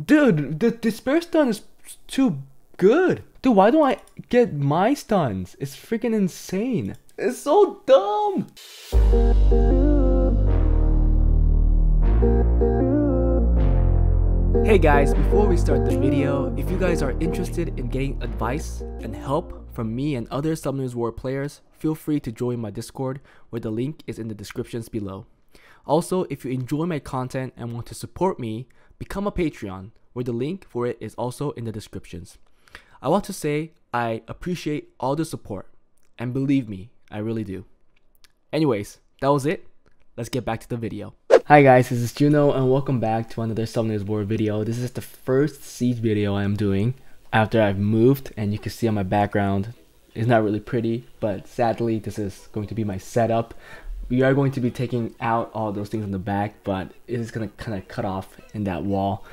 Dude, the despair stun is too good. Dude, why don't I get my stuns? It's freaking insane. It's so dumb. Hey guys, before we start the video, if you guys are interested in getting advice and help from me and other Summoners War players, feel free to join my Discord where the link is in the descriptions below. Also, if you enjoy my content and want to support me, become a Patreon where the link for it is also in the descriptions. I want to say I appreciate all the support and believe me, I really do. Anyways, that was it. Let's get back to the video. Hi guys, this is Juno and welcome back to another Summoners War video. This is the first Siege video I'm doing after I've moved and you can see on my background it's not really pretty but sadly this is going to be my setup. We are going to be taking out all those things on the back but it is going to kind of cut off in that wall.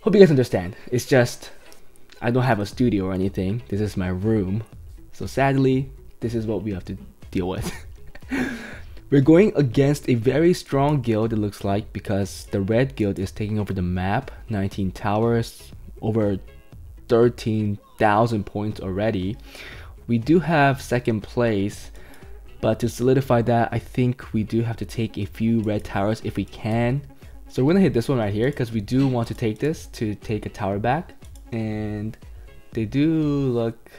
Hope you guys understand. It's just I don't have a studio or anything. This is my room. So sadly this is what we have to deal with. We're going against a very strong guild it looks like because the red guild is taking over the map. 19 towers, over 13,000 points already. We do have second place, but to solidify that, I think we do have to take a few red towers if we can. So we're gonna hit this one right here because we do want to take this to take a tower back. And they do look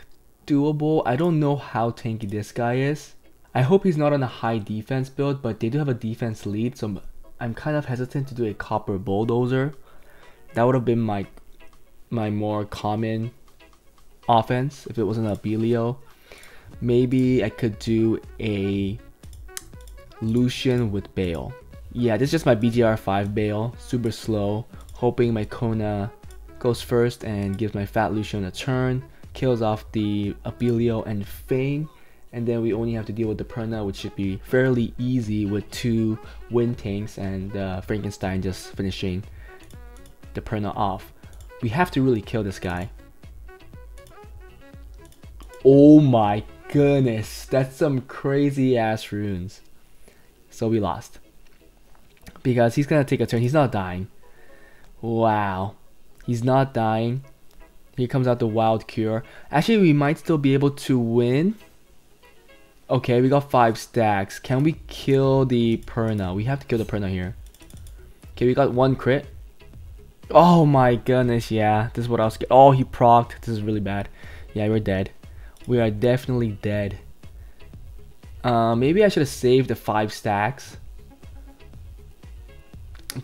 doable. I don't know how tanky this guy is. I hope he's not on a high defense build, but they do have a defense lead, so I'm kind of hesitant to do a copper bulldozer. That would have been my my more common offense if it wasn't a Belio. Maybe I could do a Lucian with Bale. Yeah, this is just my BGR5 Bale, super slow, hoping my Kona goes first and gives my Fat Lucian a turn, kills off the Abelio and Fane, and then we only have to deal with the Perna which should be fairly easy with two wind tanks and uh, Frankenstein just finishing the Perna off. We have to really kill this guy. Oh my goodness, that's some crazy ass runes. So we lost. Because he's gonna take a turn, he's not dying. Wow. He's not dying. Here comes out the wild cure. Actually, we might still be able to win Okay, we got five stacks. Can we kill the Perna? We have to kill the Perna here. Okay, we got one crit. Oh my goodness, yeah. This is what I was getting. Oh, he procced. This is really bad. Yeah, we're dead. We are definitely dead. Uh, maybe I should have saved the five stacks.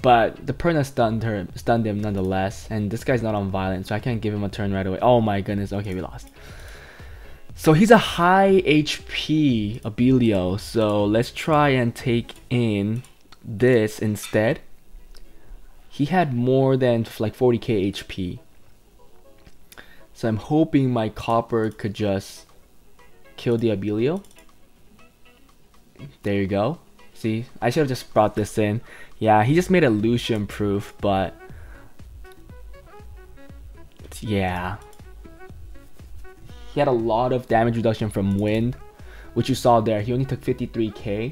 But the Perna stunned her, stunned him nonetheless. And this guy's not on violence, so I can't give him a turn right away. Oh my goodness. Okay, we lost. So he's a high HP Abelio, so let's try and take in this instead. He had more than like 40k HP. So I'm hoping my copper could just kill the Abelio. There you go. See, I should have just brought this in. Yeah, he just made a Lucian proof, but yeah, he had a lot of damage reduction from wind, which you saw there. He only took 53k,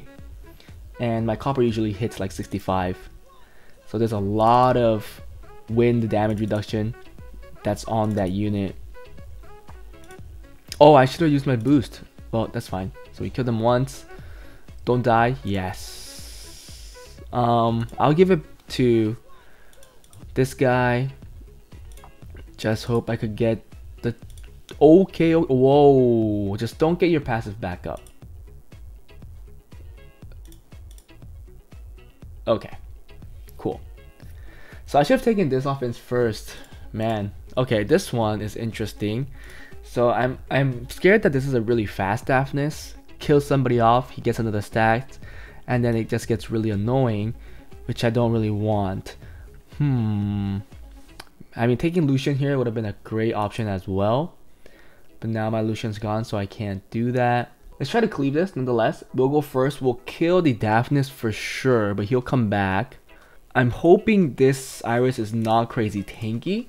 and my copper usually hits like 65. So there's a lot of wind damage reduction that's on that unit. Oh, I should have used my boost. Well, that's fine. So we killed him once. Don't die. Yes. Um, I'll give it to this guy. Just hope I could get the Okay, whoa. Just don't get your passive back up. Okay, cool. So I should have taken this offense first. Man, okay, this one is interesting. So I'm I'm scared that this is a really fast Daphnis. Kills somebody off, he gets another stack, and then it just gets really annoying, which I don't really want. Hmm. I mean, taking Lucian here would have been a great option as well. But now my Lucian's gone, so I can't do that. Let's try to cleave this nonetheless. We'll go first. We'll kill the Daphnis for sure, but he'll come back. I'm hoping this Iris is not crazy tanky.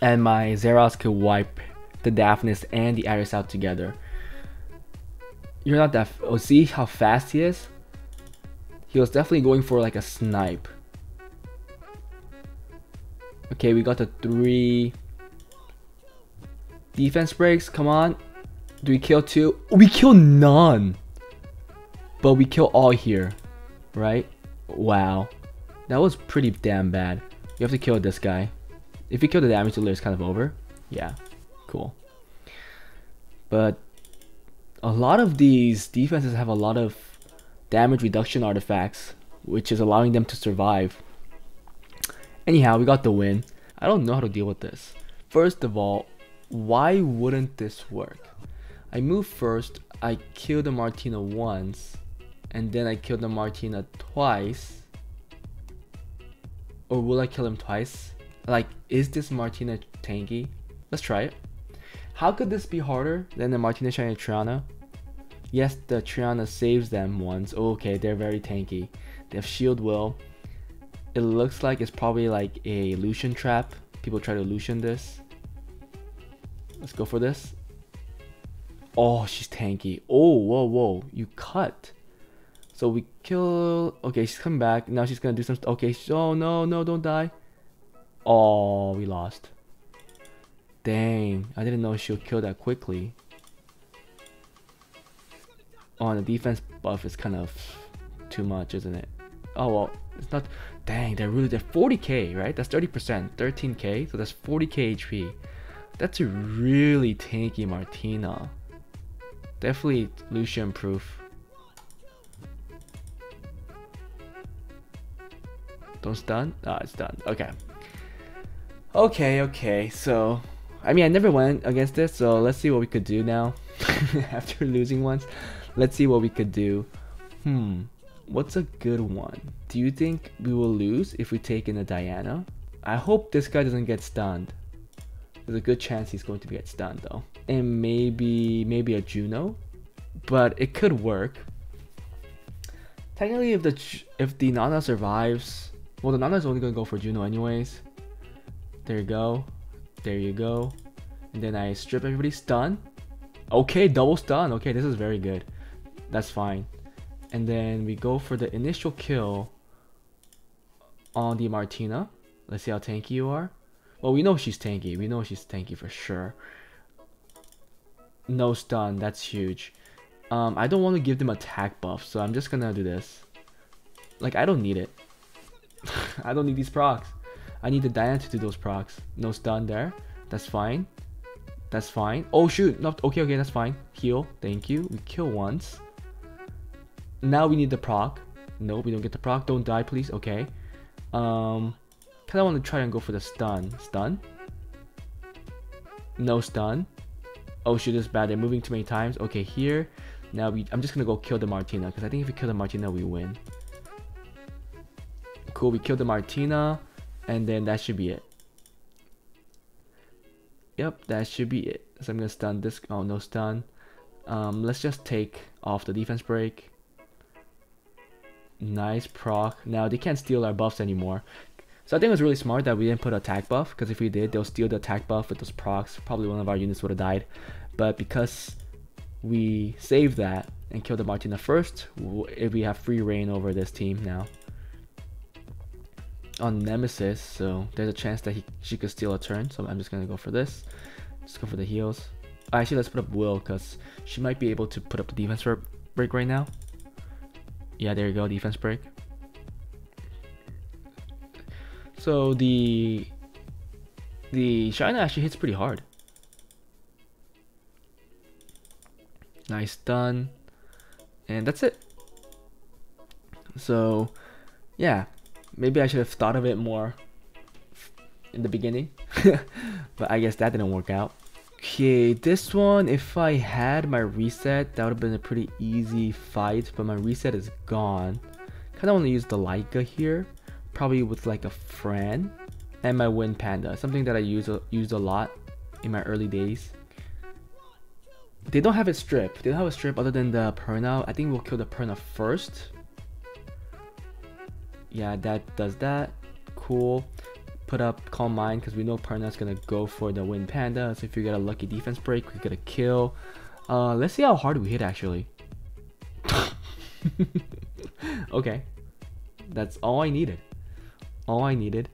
And my Zeros could wipe the Daphnis and the Iris out together. You're not that... Oh, see how fast he is? He was definitely going for like a snipe. Okay, we got the three defense breaks. Come on. Do we kill two? We kill none. But we kill all here. Right? Wow. That was pretty damn bad. You have to kill this guy. If you kill the damage dealer, it's kind of over. Yeah. Cool. But a lot of these defenses have a lot of damage reduction artifacts, which is allowing them to survive. Anyhow, we got the win. I don't know how to deal with this. First of all, why wouldn't this work? I move first, I kill the Martina once, and then I kill the Martina twice. Or will I kill him twice? Like, is this Martina tanky? Let's try it. How could this be harder than the Martina Shiny Triana? Yes, the Triana saves them once. Okay, they're very tanky. They have Shield Will. It looks like it's probably like a Lucian trap. People try to Lucian this. Let's go for this. Oh, she's tanky. Oh, whoa, whoa. You cut. So we kill... Okay, she's coming back. Now she's gonna do some... Okay, oh, no, no, don't die. Oh, we lost. Dang, I didn't know she'll kill that quickly. Oh, the defense buff is kind of too much, isn't it? Oh, well, it's not... Dang, they're really... They're 40k, right? That's 30%. 13k, so that's 40k HP. That's a really tanky Martina. Definitely Lucian proof. Don't stun? Ah, it's done. Okay. Okay, okay. So, I mean, I never went against this, so let's see what we could do now. After losing once, let's see what we could do. Hmm, what's a good one? Do you think we will lose if we take in a Diana? I hope this guy doesn't get stunned. There's a good chance he's going to get stunned though. And maybe, maybe a Juno? But it could work. Technically, if the if the Nana survives, well, the Nana's only gonna go for Juno anyways. There you go. There you go. And then I strip everybody's stun. Okay, double stun. Okay, this is very good. That's fine. And then we go for the initial kill on the Martina. Let's see how tanky you are. Well, we know she's tanky. We know she's tanky for sure. No stun. That's huge. Um, I don't want to give them attack buff, so I'm just gonna do this. Like, I don't need it. I don't need these procs. I need the Diana to do those procs. No stun there. That's fine. That's fine. Oh shoot. No, okay, okay, that's fine. Heal. Thank you. We kill once. Now we need the proc. No, we don't get the proc. Don't die, please. Okay. Um, kind of want to try and go for the stun. Stun. No stun. Oh shoot, this is bad. They're moving too many times. Okay, here. Now we. I'm just gonna go kill the Martina because I think if we kill the Martina, we win. Cool, we killed the Martina, and then that should be it. Yep, that should be it. So I'm gonna stun this. Oh, no stun. Um, let's just take off the defense break. Nice proc. Now they can't steal our buffs anymore. So I think it was really smart that we didn't put attack buff, because if we did, they'll steal the attack buff with those procs. Probably one of our units would have died. But because we saved that and killed the Martina first, if we have free reign over this team now on Nemesis, so there's a chance that he she could steal a turn. So I'm just gonna go for this. Just go for the heals. Actually, let's put up Will because she might be able to put up the defense break right now. Yeah, there you go, defense break. So the the China actually hits pretty hard. Nice done. And that's it. So yeah, maybe I should have thought of it more in the beginning. but I guess that didn't work out. Okay, this one, if I had my reset, that would have been a pretty easy fight, but my reset is gone. Kind of want to use the Leica here, probably with like a Fran, and my Wind Panda, something that I use used a lot in my early days. They don't have a strip. They don't have a strip other than the Perna. I think we'll kill the Perna first yeah, that does that. Cool. Put up Calm Mind because we know Perna's gonna go for the Wind Panda. So if you get a lucky defense break, we get a kill. Uh, let's see how hard we hit actually. okay. That's all I needed. All I needed.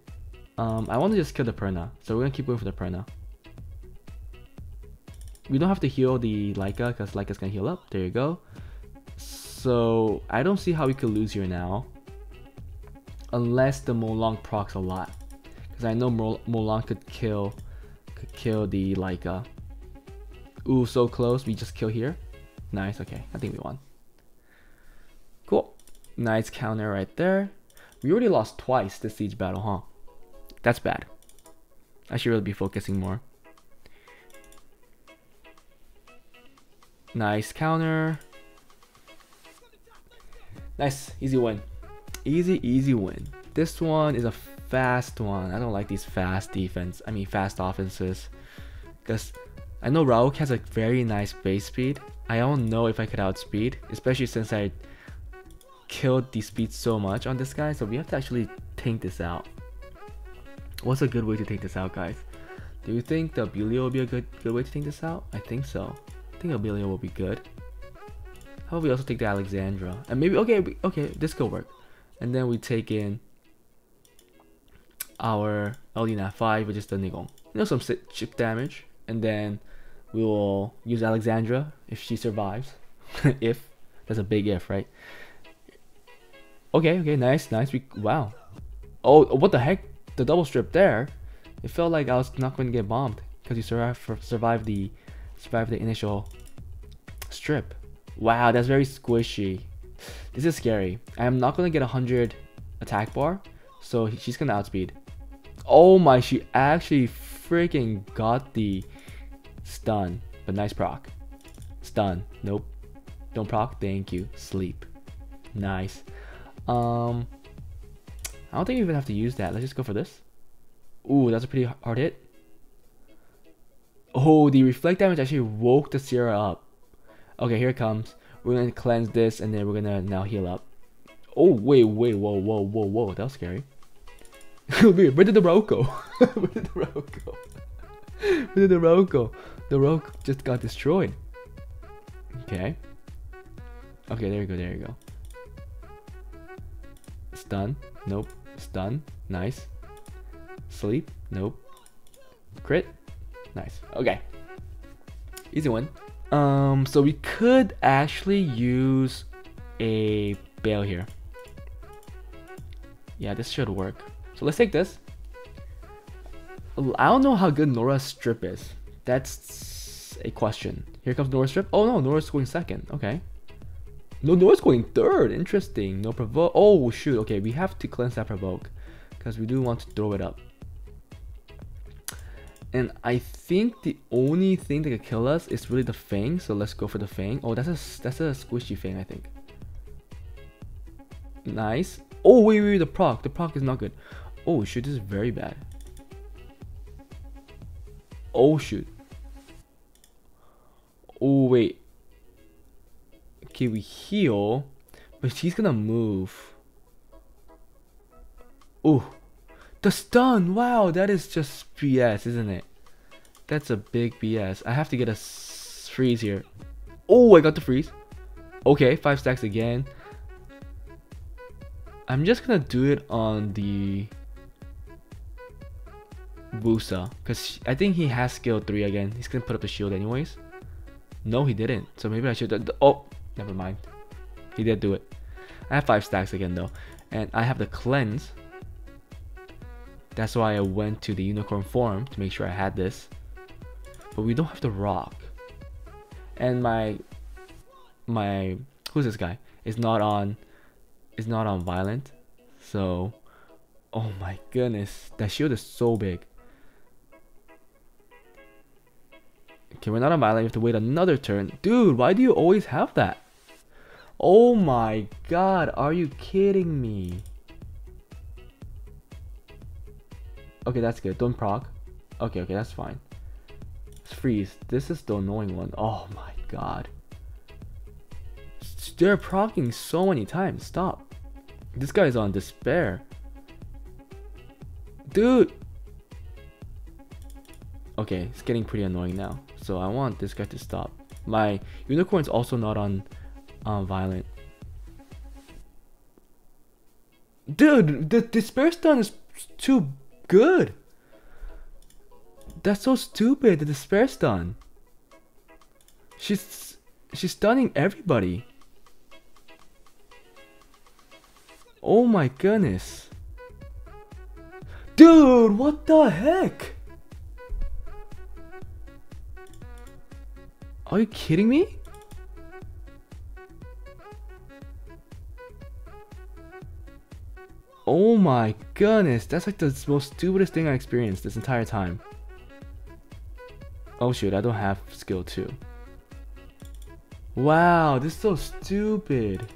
Um, I want to just kill the Perna, so we're gonna keep going for the Perna. We don't have to heal the Leica because Leica's gonna heal up. There you go. So I don't see how we could lose here now. Unless the Molong procs a lot. Because I know Mol Molong could kill could kill the Leica. Uh, ooh, so close. We just kill here. Nice, okay. I think we won. Cool. Nice counter right there. We already lost twice this siege battle, huh? That's bad. I should really be focusing more. Nice counter. Nice, easy win. Easy, easy win. This one is a fast one. I don't like these fast defense. I mean fast offenses. Because I know Raoq has a very nice base speed. I don't know if I could outspeed, especially since I killed the speed so much on this guy. So we have to actually think this out. What's a good way to take this out, guys? Do you think the Abelio will be a good good way to take this out? I think so. I think Abelio will be good. How about we also take the Alexandra? And maybe, okay, okay, this could work. And then we take in our Elina 5, which is the Nigong. You know, some chip damage. And then we will use Alexandra if she survives. if. That's a big if, right? Okay, okay, nice, nice. We, wow. Oh, what the heck? The double strip there. It felt like I was not going to get bombed because you survived, survived the survived the initial strip. Wow, that's very squishy. This is scary. I am not gonna get a 100 attack bar, so she's gonna outspeed. Oh my, she actually freaking got the stun. But nice proc. Stun. Nope. Don't proc. Thank you. Sleep. Nice. Um, I don't think we even have to use that. Let's just go for this. Ooh, that's a pretty hard hit. Oh, the reflect damage actually woke the Sierra up. Okay, here it comes. We're gonna cleanse this and then we're gonna now heal up. Oh, wait, wait, whoa, whoa, whoa, whoa. That was scary. Where did the go? Where did the go? Where did the go? The rogue just got destroyed. Okay. Okay, there you go, there you go. Stun. Nope. Stun. Nice. Sleep. Nope. Crit. Nice. Okay. Easy one. Um, so we could actually use a bail here. Yeah, this should work. So let's take this. I don't know how good Nora's strip is. That's a question. Here comes Nora's strip. Oh no, Nora's going second. Okay. No, Nora's going third. Interesting. No provoke. Oh shoot. Okay, we have to cleanse that provoke because we do want to throw it up. And I think the only thing that can kill us is really the Fang, so let's go for the Fang. Oh, that's a, that's a squishy Fang, I think. Nice. Oh, wait, wait, wait, the proc. The proc is not good. Oh, shoot, this is very bad. Oh, shoot. Oh, wait. Okay, we heal, but she's gonna move. Oh, the stun! Wow, that is just BS, isn't it? That's a big BS. I have to get a freeze here. Oh, I got the freeze. Okay, five stacks again. I'm just gonna do it on the Wusa. Because I think he has skill 3 again. He's gonna put up the shield anyways. No, he didn't. So maybe I should... Oh, never mind. He did do it. I have 5 stacks again though. And I have the cleanse. That's why I went to the unicorn form to make sure I had this. But we don't have the rock. And my my who's this guy? Is not on is not on violent. So oh my goodness. That shield is so big. Okay, we're not on violent, you have to wait another turn. Dude, why do you always have that? Oh my god, are you kidding me? Okay, that's good. Don't proc. Okay, okay, that's fine. Freeze. This is the annoying one. Oh my god. They're procking so many times. Stop. This guy's on despair. Dude. Okay, it's getting pretty annoying now. So I want this guy to stop. My unicorn's also not on um, violent. Dude, the despair stun is too good. That's so stupid, the despair stun. She's she's stunning everybody. Oh my goodness. Dude, what the heck? Are you kidding me? Oh my goodness, that's like the most stupidest thing I experienced this entire time. Oh shoot, I don't have skill 2. Wow, this is so stupid.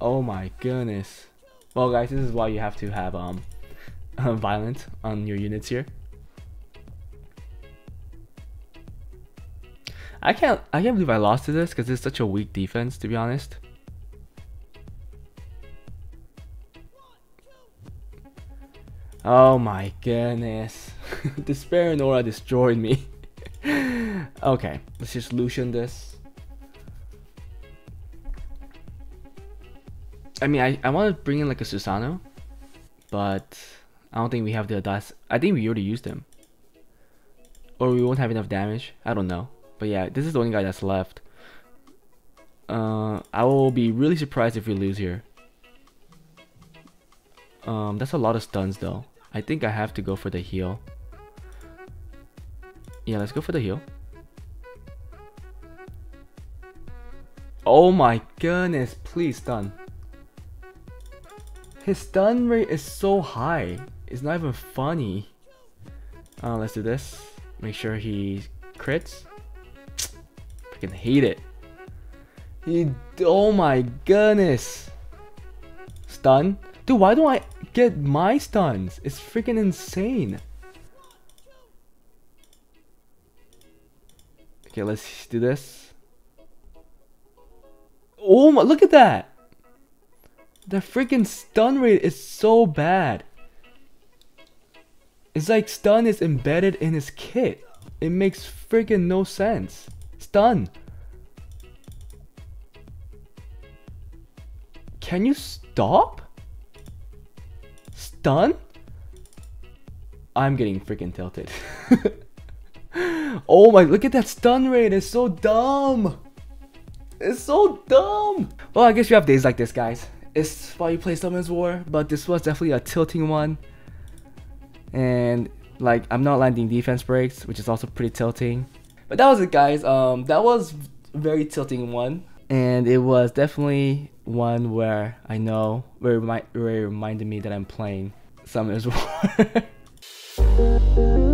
Oh my goodness. Well guys, this is why you have to have um violent on your units here. I can't I can't believe I lost to this because it's such a weak defense to be honest. Oh my goodness. Despair and Aura destroyed me. okay, let's just Lucian this. I mean, I, I want to bring in like a Susano, but I don't think we have the dice. I think we already used him. Or we won't have enough damage. I don't know. But yeah, this is the only guy that's left. Uh, I will be really surprised if we lose here. Um, that's a lot of stuns though. I think I have to go for the heal. Yeah, let's go for the heal. Oh my goodness, please stun. His stun rate is so high. It's not even funny. Uh, let's do this. Make sure he crits. Freaking hate it. He, oh my goodness. Stun? Dude, why don't I get my stuns? It's freaking insane. Okay, let's do this. Oh my, look at that. The freaking stun rate is so bad. It's like stun is embedded in his kit. It makes freaking no sense. Stun. Can you stop? Stun? I'm getting freaking tilted. oh my, look at that stun rate. It's so dumb. It's so dumb. Well, I guess you have days like this, guys. It's why you play Summoners War, but this was definitely a tilting one. And like, I'm not landing defense breaks, which is also pretty tilting. But that was it, guys. Um, that was very tilting one, and it was definitely one where I know where it, where it reminded me that I'm playing Summoner's War.